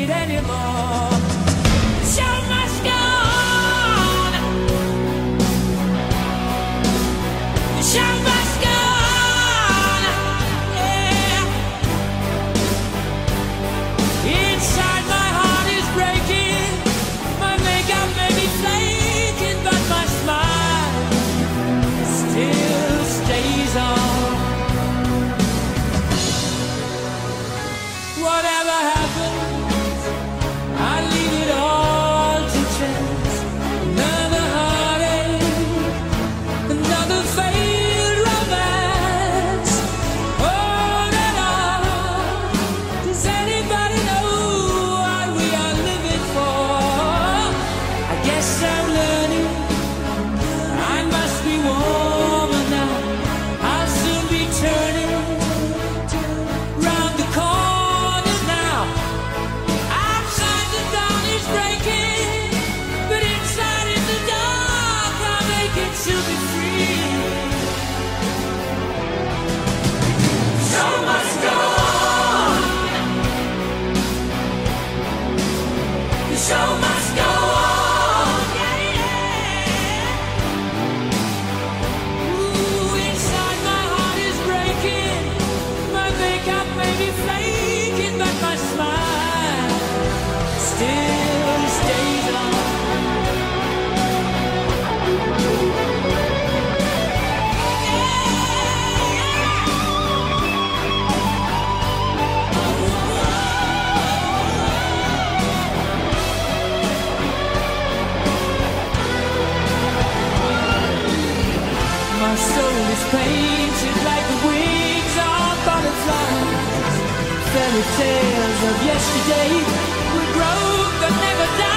need anymore. It's My soul is painted like the wings of butterflies. Fairy tales of yesterday will grow but never die.